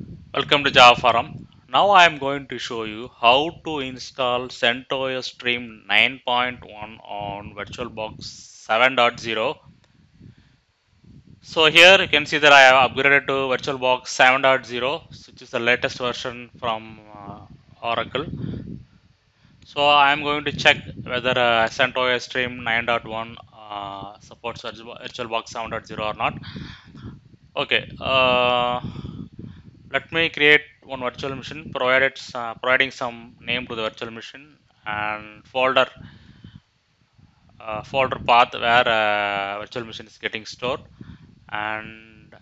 Welcome to Java Forum. Now I am going to show you how to install CentOS Stream 9.1 on VirtualBox 7.0. So here you can see that I have upgraded to VirtualBox 7.0 which is the latest version from uh, Oracle. So I am going to check whether uh, CentOS Stream 9.1 uh, supports VirtualBox 7.0 or not. Okay. Uh, let me create one virtual machine provided uh, providing some name to the virtual machine and folder uh, folder path where uh, virtual machine is getting stored. And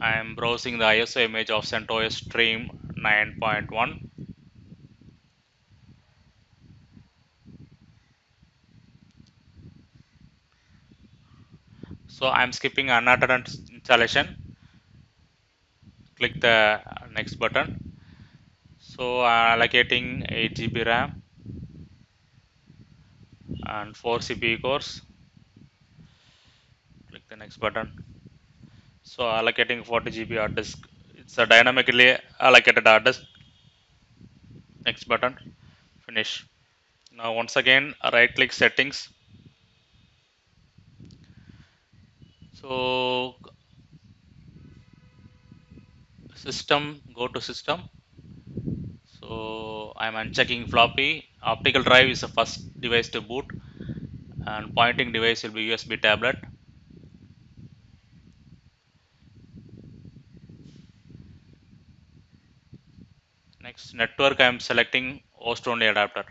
I am browsing the ISO image of CentOS Stream 9.1 so I am skipping unattended installation click the next button. So uh, allocating 8 GB RAM and 4 CPU cores. Click the next button. So allocating 40 GB hard disk. It's a dynamically allocated hard disk. Next button. Finish. Now once again right click settings. So system go to system. So I'm unchecking floppy. Optical drive is the first device to boot. And pointing device will be USB tablet. Next network I am selecting host only adapter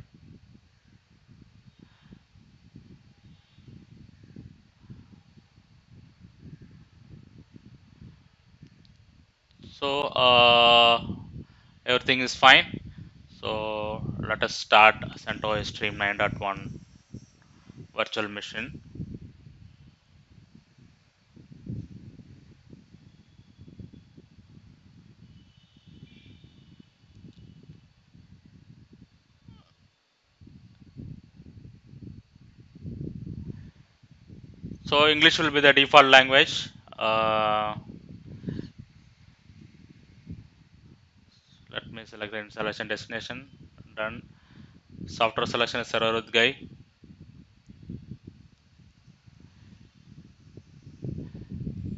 so uh, everything is fine. So let us start CentOS Stream 9.1 virtual machine. So English will be the default language. Uh, let me select the installation destination done. Software selection is server with GUI.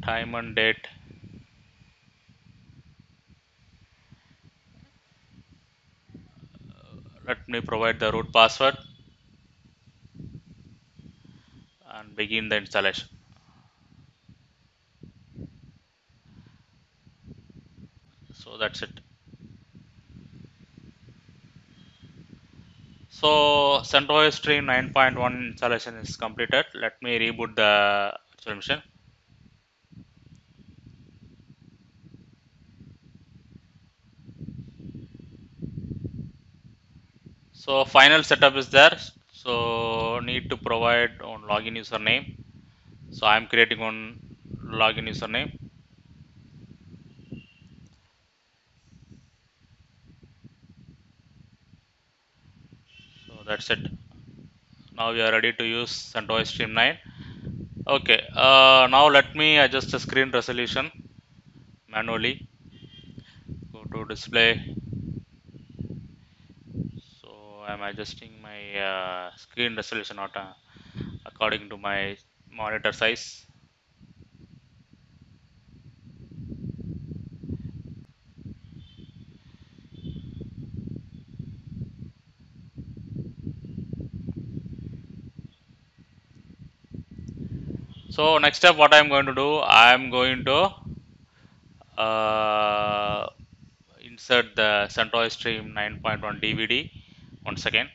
Time and date. Let me provide the root password and begin the installation. So that's it So CentOS Stream 9.1 installation is completed. Let me reboot the virtual machine. So final setup is there. So need to provide on login username. So I am creating one login username. That's it. Now we are ready to use CentOS Stream 9 okay uh, now let me adjust the screen resolution manually. Go to display. So I'm adjusting my uh, screen resolution not, uh, according to my monitor size so next step what I'm going to do I'm going to uh, insert the CentOS Stream 9.1 DVD once again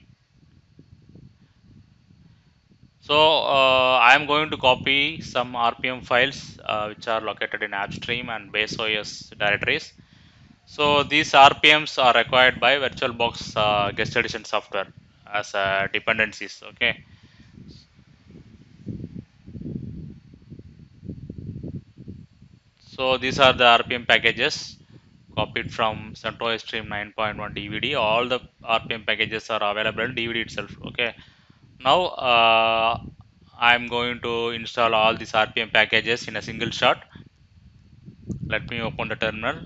so uh, I am going to copy some RPM files uh, which are located in AppStream and base OS directories. So these RPMs are required by VirtualBox uh, guest addition software as dependencies okay So these are the RPM packages copied from CentOS Stream 9.1 DVD. All the RPM packages are available in DVD itself. Okay. Now uh, I'm going to install all these RPM packages in a single shot. Let me open the terminal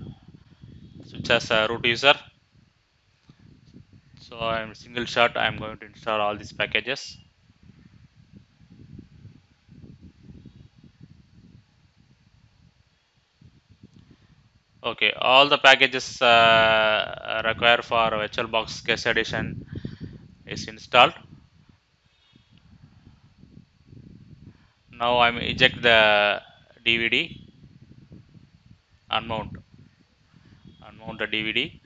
switch as a root user so I'm single shot I'm going to install all these packages okay all the packages uh, required for virtualbox guest addition is installed. Now I'm eject the DVD unmount unmount the DVD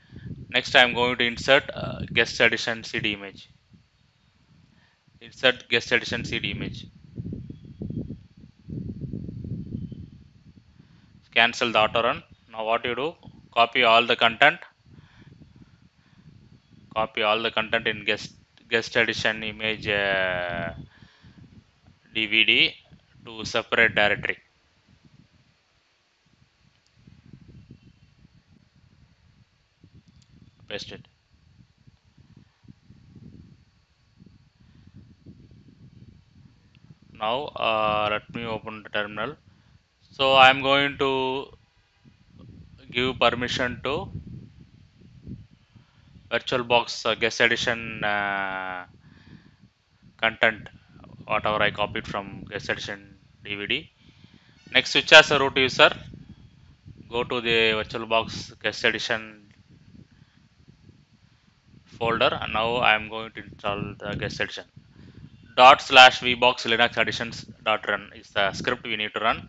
next I'm going to insert uh, guest addition CD image. Insert guest addition CD image. Cancel the auto run now what you do? Copy all the content. Copy all the content in guest guest addition image uh, DVD to separate directory. Paste it. Now uh, let me open the terminal. So I am going to give permission to VirtualBox uh, guest addition uh, content whatever I copied from guest addition DVD next switch as a root user. Go to the VirtualBox guest addition folder and now I am going to install the guest addition. Dot slash vbox linux additions dot run is the script we need to run.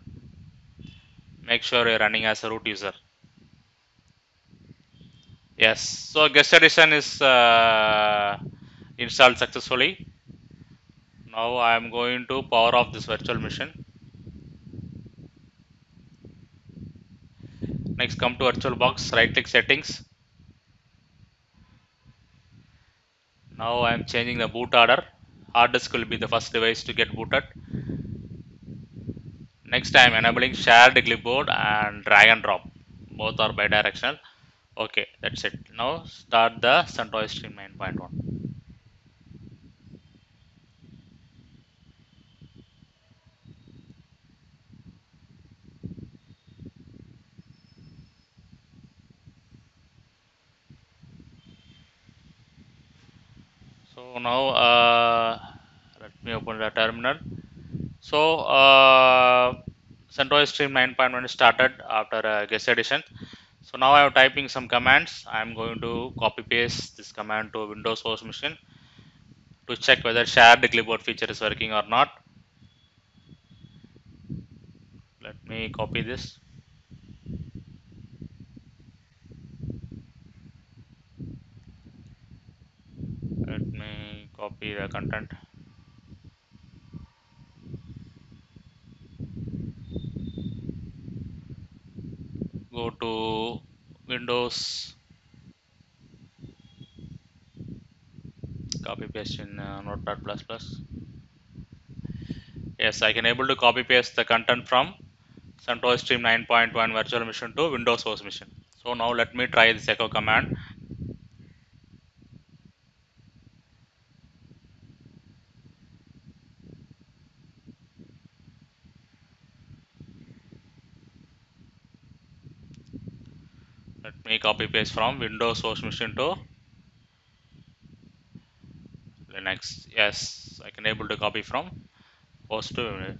Make sure you're running as a root user yes. So guest addition is uh, installed successfully. Now I am going to power off this virtual machine. Next come to virtualbox right click settings. Now I am changing the boot order. Hard disk will be the first device to get booted. Next I am enabling shared clipboard and drag and drop. Both are bidirectional okay that's it. Now start the CentOS Stream 9.1 so now uh, let me open the terminal. So uh, CentOS Stream 9.1 started after uh, guest addition so now I am typing some commands. I am going to copy paste this command to Windows host machine to check whether shared clipboard feature is working or not. Let me copy this. Let me copy the content go to copy paste in uh, notepad. Plus plus yes I can able to copy paste the content from CentOS Stream 9.1 virtual machine to Windows host machine. So now let me try this echo command let me copy paste from Windows host machine to Linux. Yes I can able to copy from host to